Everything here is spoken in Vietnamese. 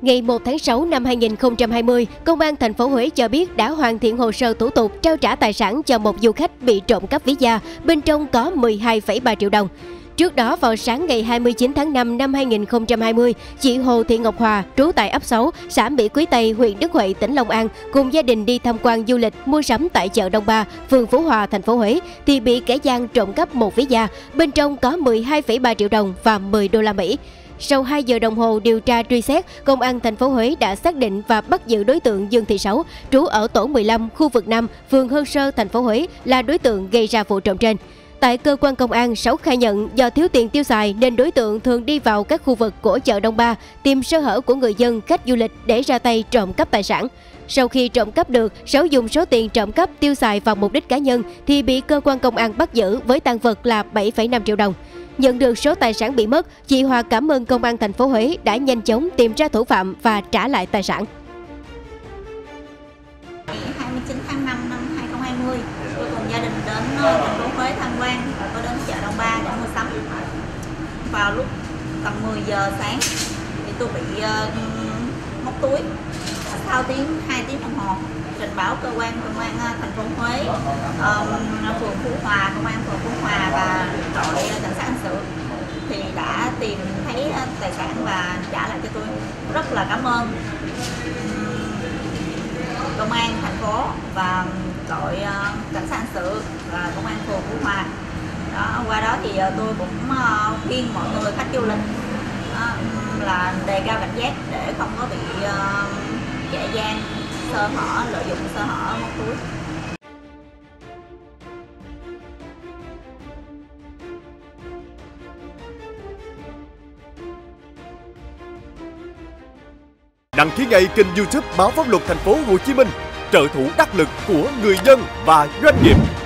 Ngày 1 tháng 6 năm 2020, Công an thành phố Huế cho biết đã hoàn thiện hồ sơ thủ tục trao trả tài sản cho một du khách bị trộm cắp ví da, bên trong có 12,3 triệu đồng. Trước đó vào sáng ngày 29 tháng 5 năm 2020, chị Hồ Thị Ngọc Hòa, trú tại ấp 6, xã Mỹ Quý Tây, huyện Đức Huệ, tỉnh Long An, cùng gia đình đi tham quan du lịch mua sắm tại chợ Đông Ba, phường Phú Hòa, thành phố Huế thì bị kẻ gian trộm cắp một ví da, bên trong có 12,3 triệu đồng và 10 đô la Mỹ. Sau 2 giờ đồng hồ điều tra truy xét, Công an thành phố Huế đã xác định và bắt giữ đối tượng Dương Thị Sáu, trú ở tổ 15, khu vực 5, phường Hương Sơ, thành phố Huế là đối tượng gây ra vụ trộm trên. Tại cơ quan công an, Sáu khai nhận do thiếu tiền tiêu xài nên đối tượng thường đi vào các khu vực của chợ Đông Ba tìm sơ hở của người dân, khách du lịch để ra tay trộm cắp tài sản. Sau khi trộm cắp được, Sáu dùng số tiền trộm cắp tiêu xài vào mục đích cá nhân thì bị cơ quan công an bắt giữ với tăng vật là 7,5 triệu đồng. Nhận được số tài sản bị mất, chị Hòa cảm ơn công an thành phố Huế đã nhanh chóng tìm ra thủ phạm và trả lại tài sản. Ngày 29 tháng 5 năm 2020, tôi cùng gia đình đến ờ, thành phố Huế tham quan và có đến chợ Đông Ba để mua sắm. Vào lúc tầm 10 giờ sáng thì tôi bị uh, móc túi. Sau tiếng 2 tiếng đồng hồ trình báo cơ quan công an ờ, thành phố Huế, um, phường Phú Hòa, công an phường Phú Hòa và đội ờ, cảnh sát hình sự thì đã tìm thấy tài sản và trả lại cho tôi. Rất là cảm ơn công an thành phố và đội cảnh sát hình sự và công an phường Phú Hòa. Đó, qua đó thì ờ, tôi cũng ờ, khuyên mọi người khách du lịch ờ, là đề cao cảnh giác để không có bị kẻ gian sơ hở lợi dụng sơ hở móc túi Đăng ký ngay kênh YouTube Báo Pháp Luật Thành phố Hồ Chí Minh, trợ thủ đắc lực của người dân và doanh nghiệp.